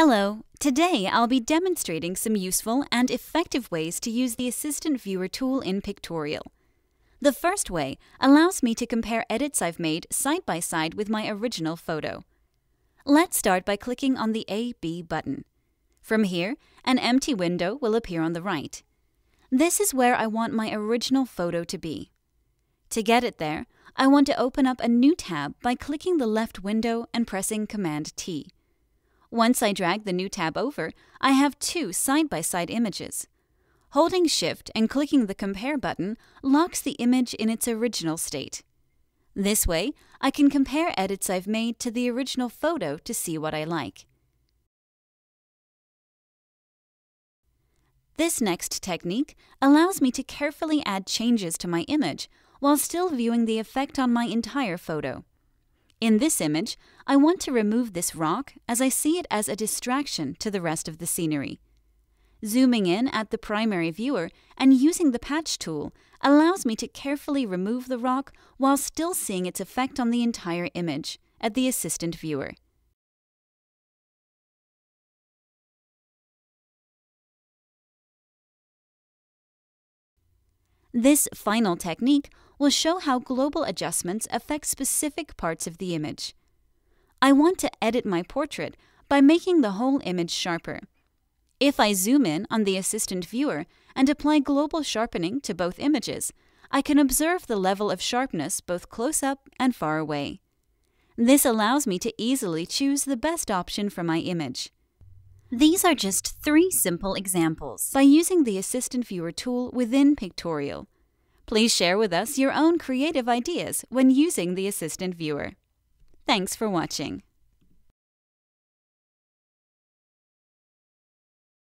Hello, today I'll be demonstrating some useful and effective ways to use the Assistant Viewer tool in Picktorial. The first way allows me to compare edits I've made side by side with my original photo. Let's start by clicking on the A-B button. From here, an empty window will appear on the right. This is where I want my original photo to be. To get it there, I want to open up a new tab by clicking the left window and pressing Command-T. Once I drag the new tab over, I have two side-by-side images. Holding Shift and clicking the Compare button locks the image in its original state. This way, I can compare edits I've made to the original photo to see what I like. This next technique allows me to carefully add changes to my image while still viewing the effect on my entire photo. In this image, I want to remove this rock as I see it as a distraction to the rest of the scenery. Zooming in at the primary viewer and using the patch tool allows me to carefully remove the rock while still seeing its effect on the entire image at the assistant viewer. This final technique will show how global adjustments affect specific parts of the image. I want to edit my portrait by making the whole image sharper. If I zoom in on the assistant viewer and apply global sharpening to both images, I can observe the level of sharpness both close up and far away. This allows me to easily choose the best option for my image. These are just three simple examples by using the Assistant Viewer tool within Picktorial. Please share with us your own creative ideas when using the Assistant Viewer. Thanks for watching.